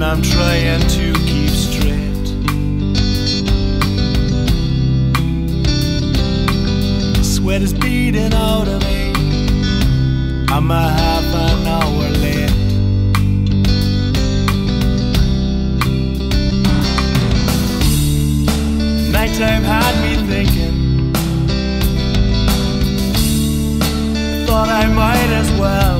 and I'm trying to keep straight. Sweat is beating out of me. I'm a half an hour late. Nighttime had me thinking. Thought I might as well.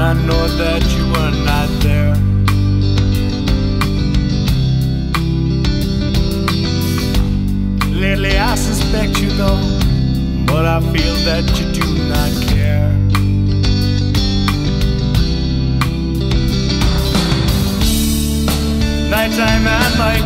I know that you are not there. Lately, I suspect you know, but I feel that you do not care. Nighttime and my